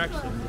Jackson.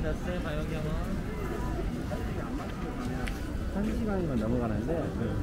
이살로이고 넣었어요 마요경은. 한 시간이면 넘어가는데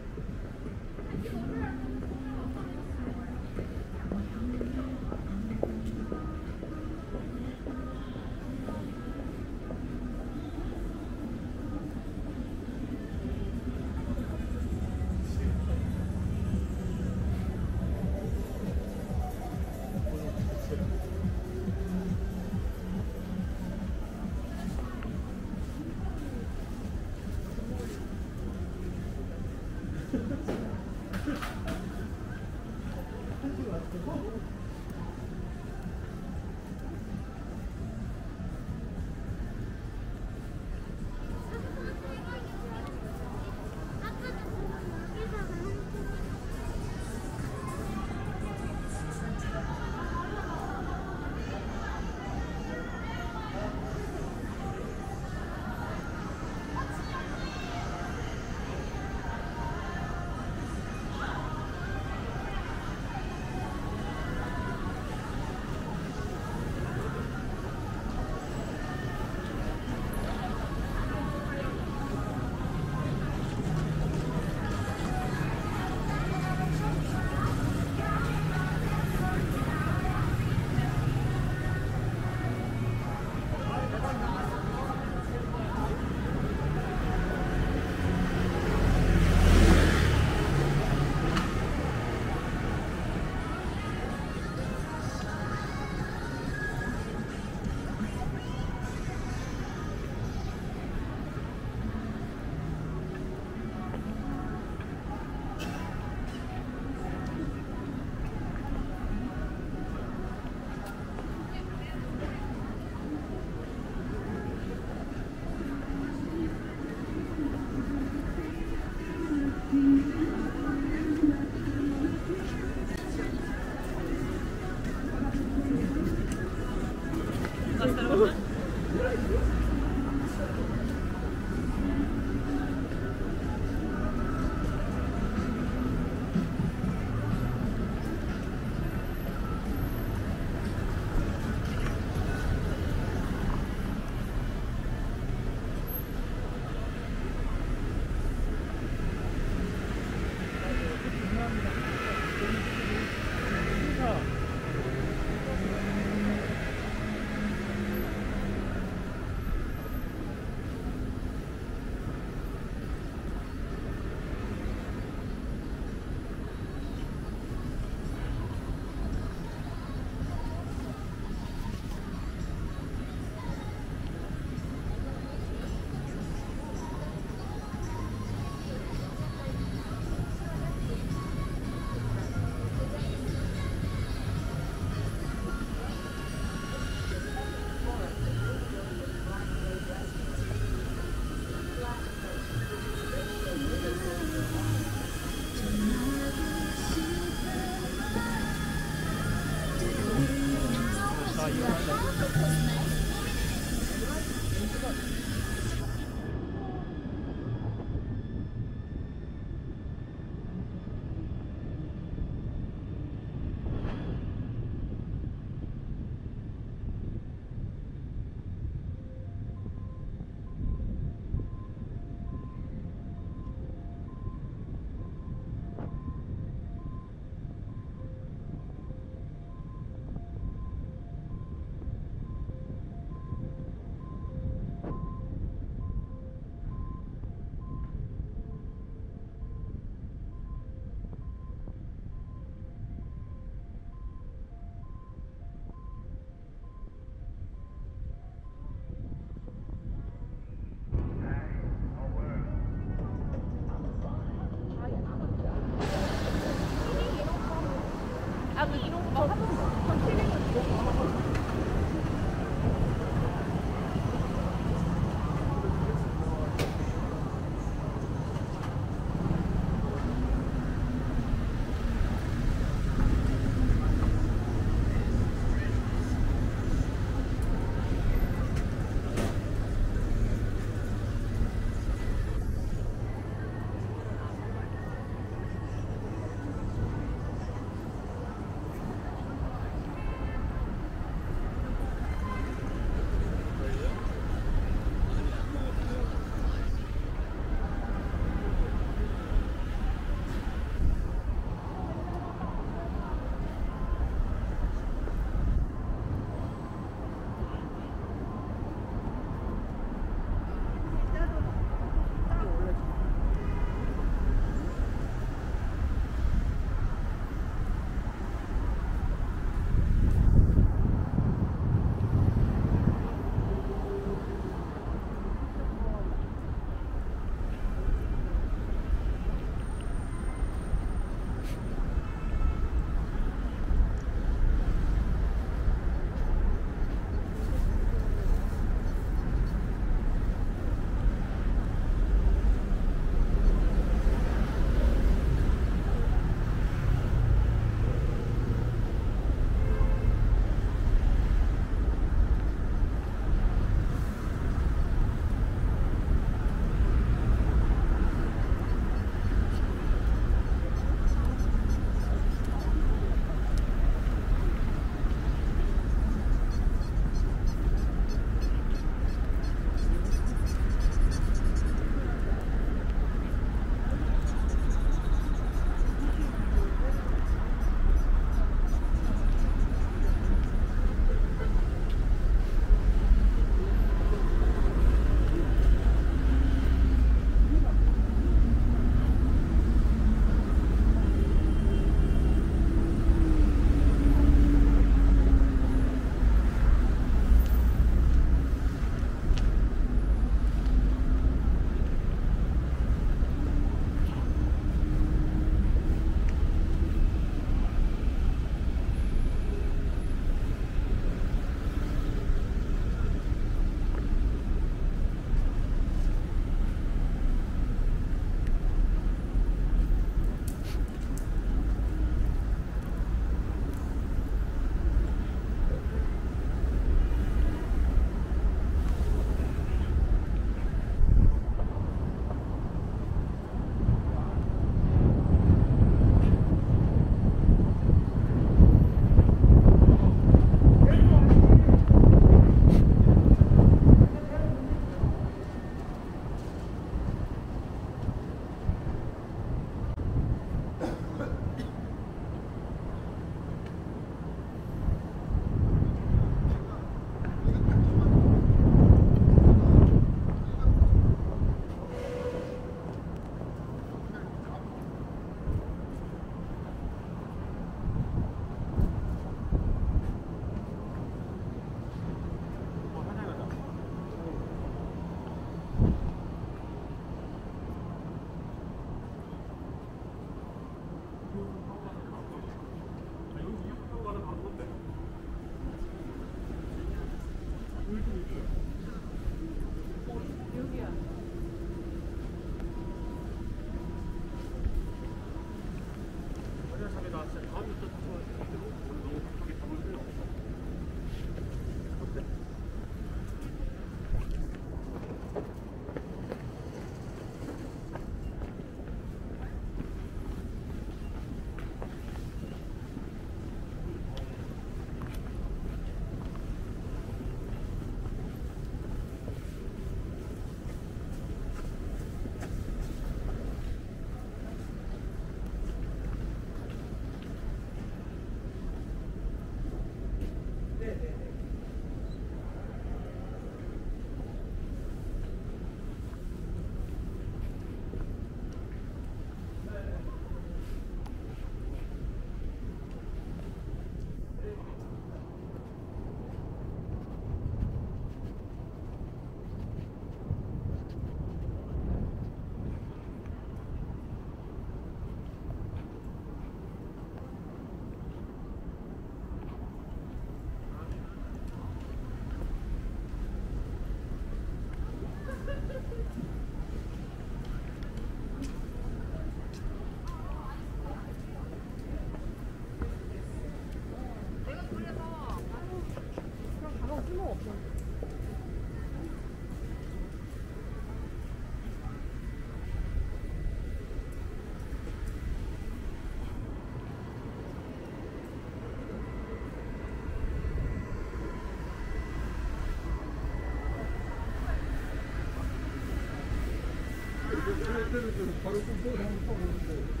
바로 좀 보고 하는 거 보는데.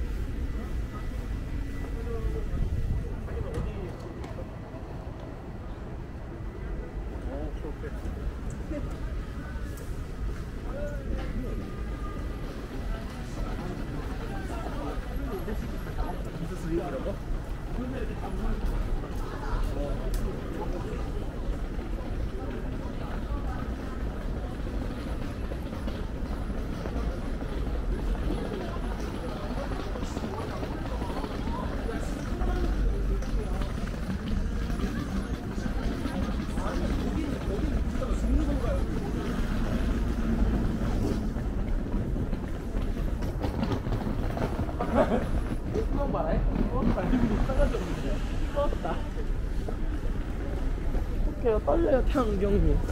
태양경이.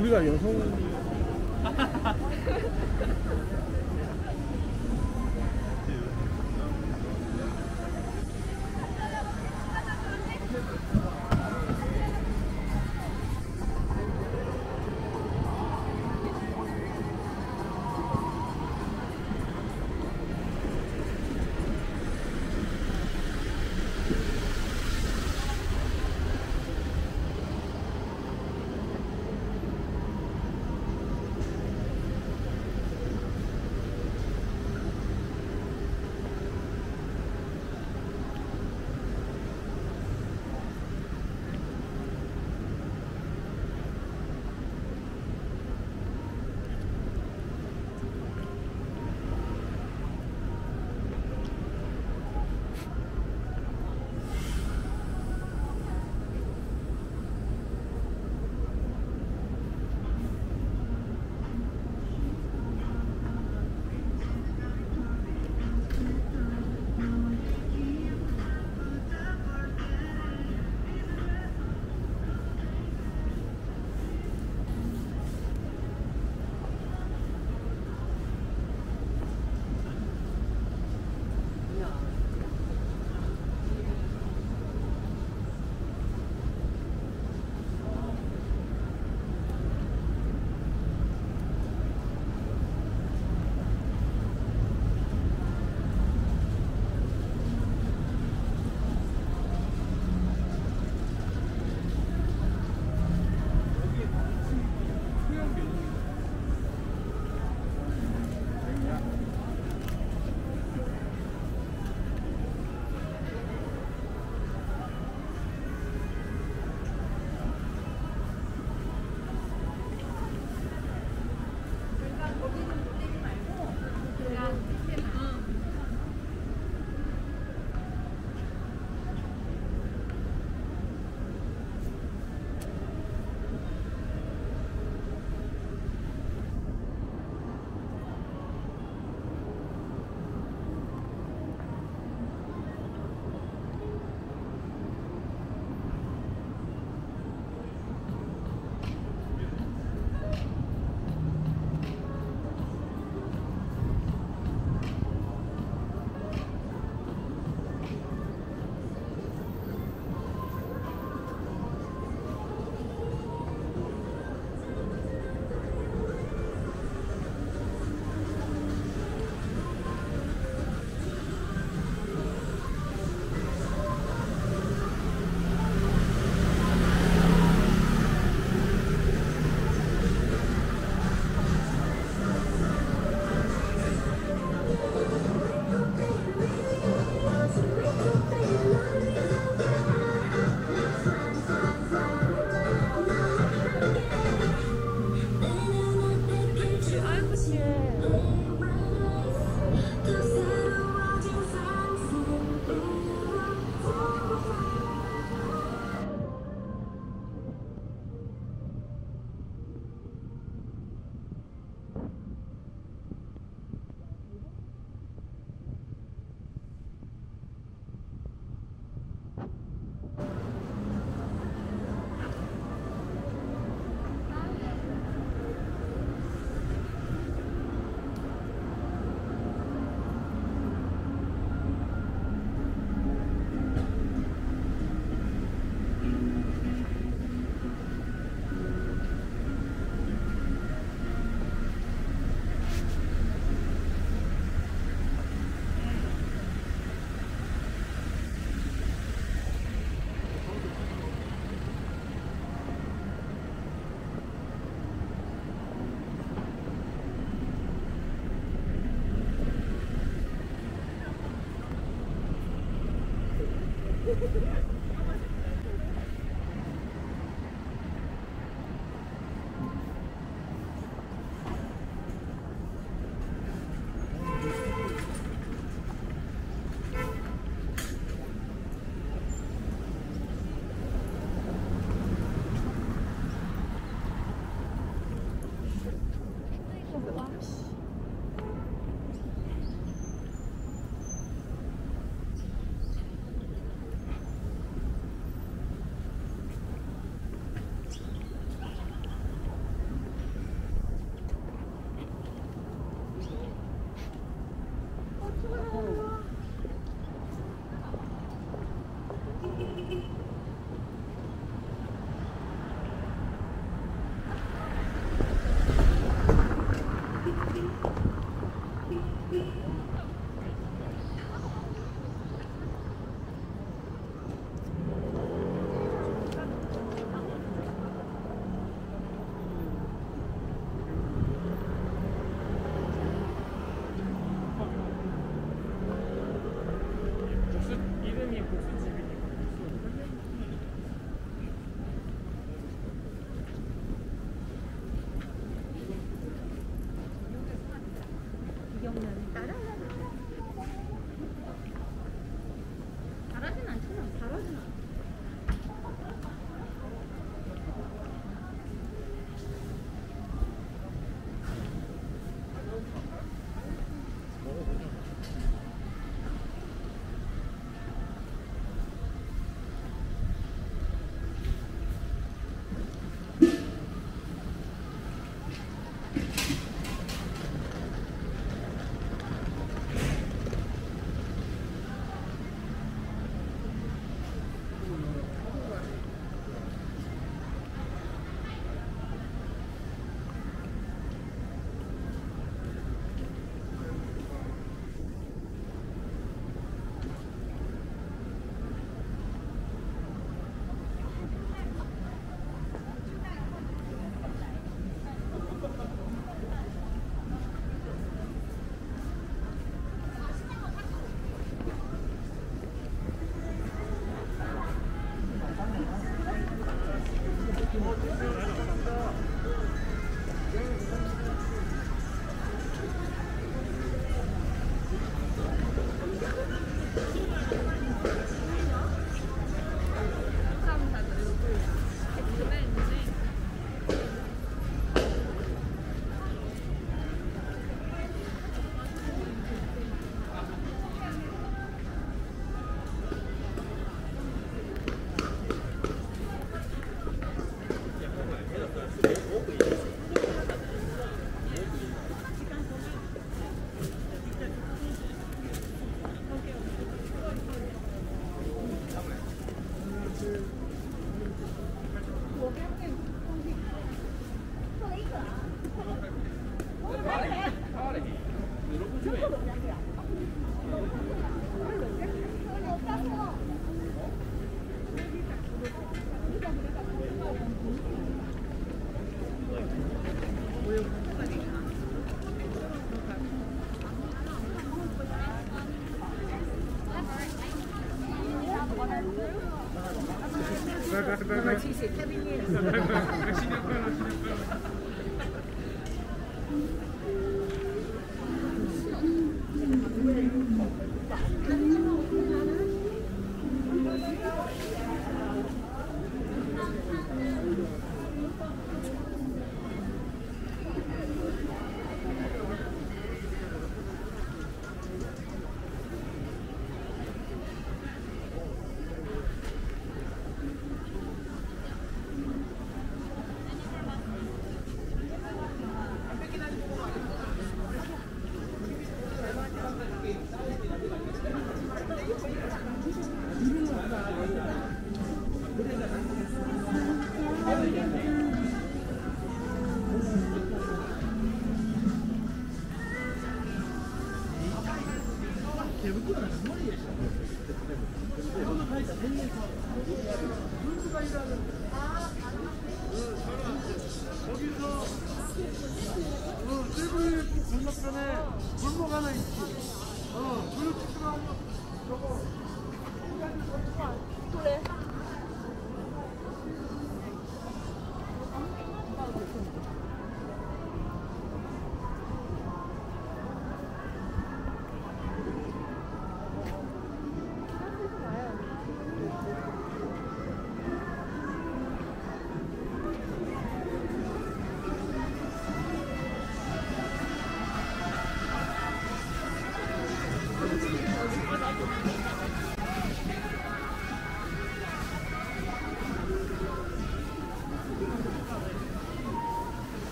우리가 여성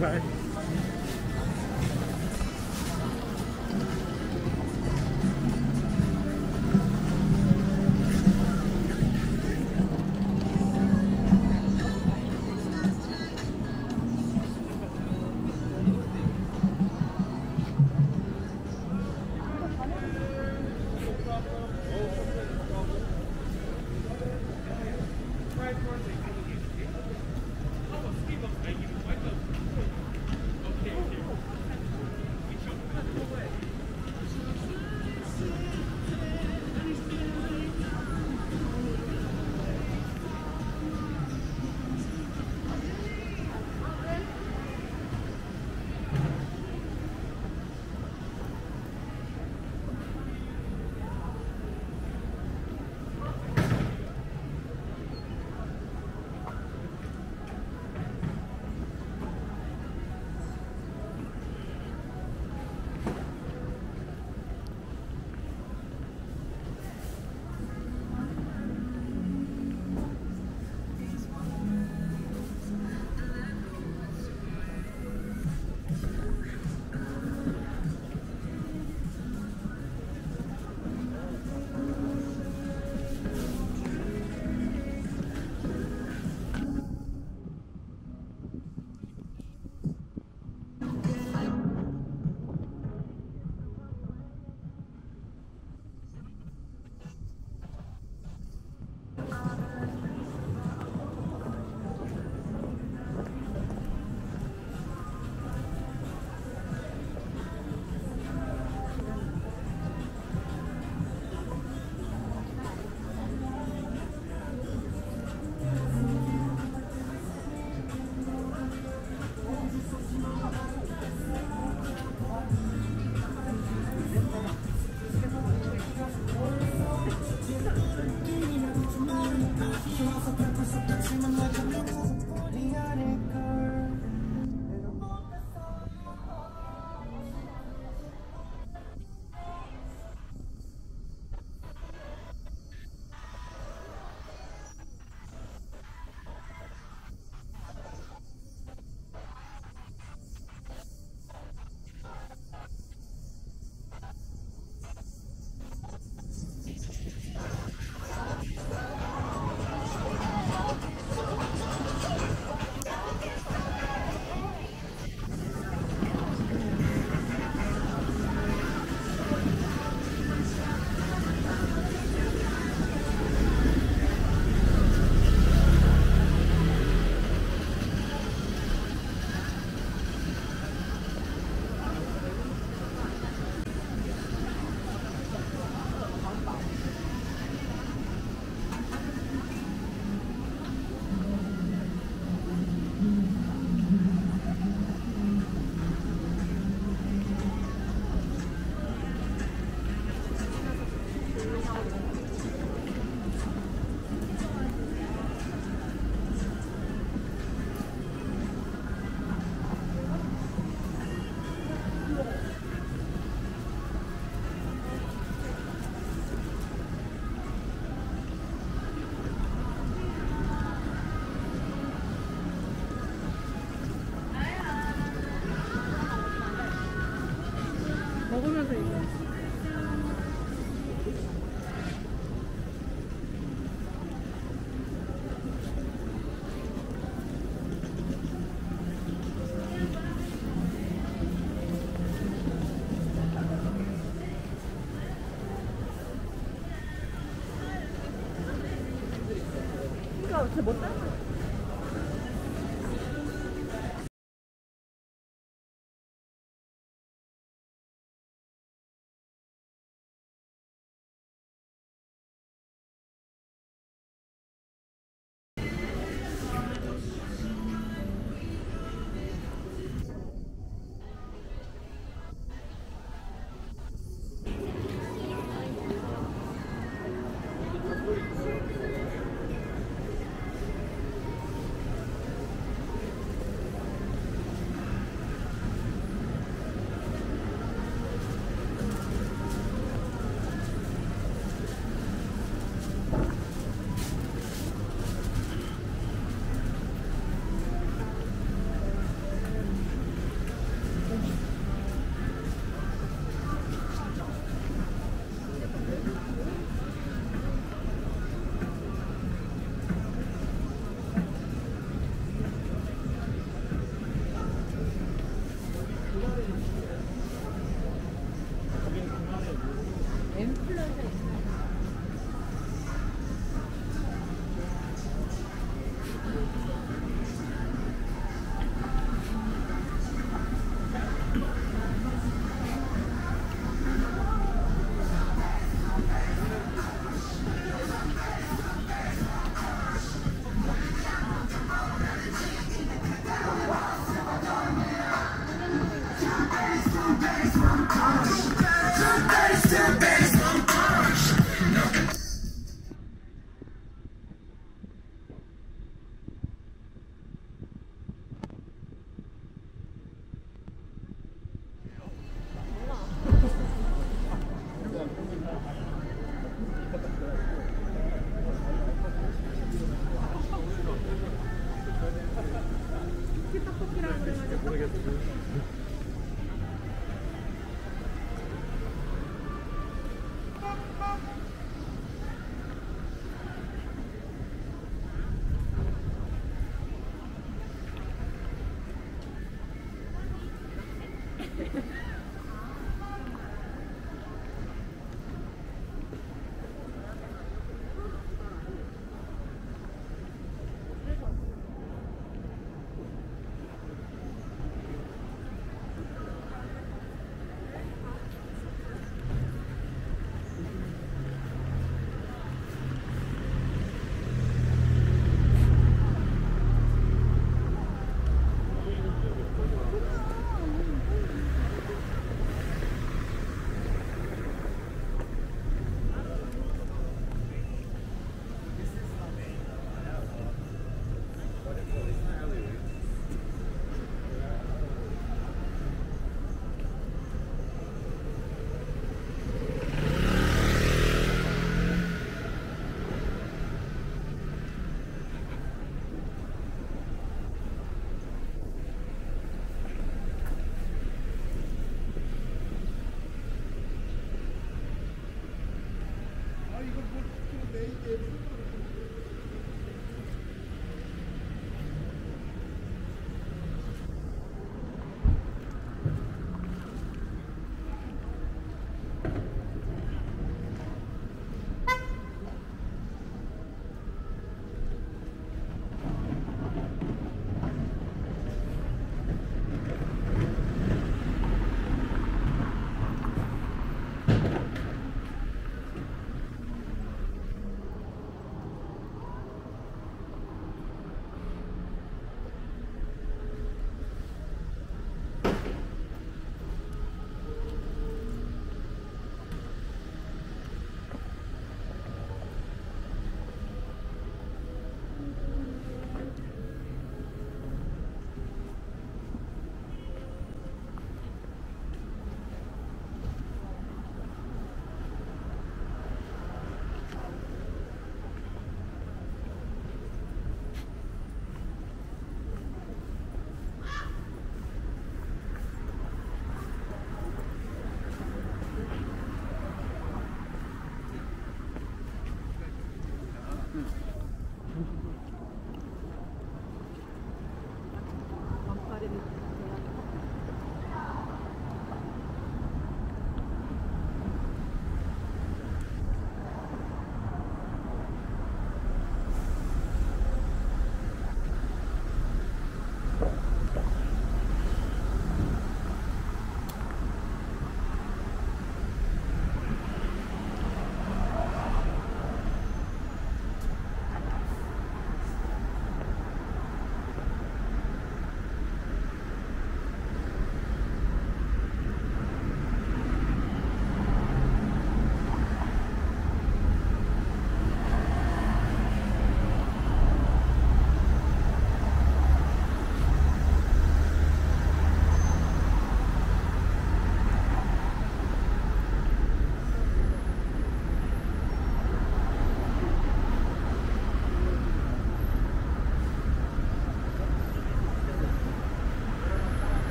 bozuk 그러니까 진짜 못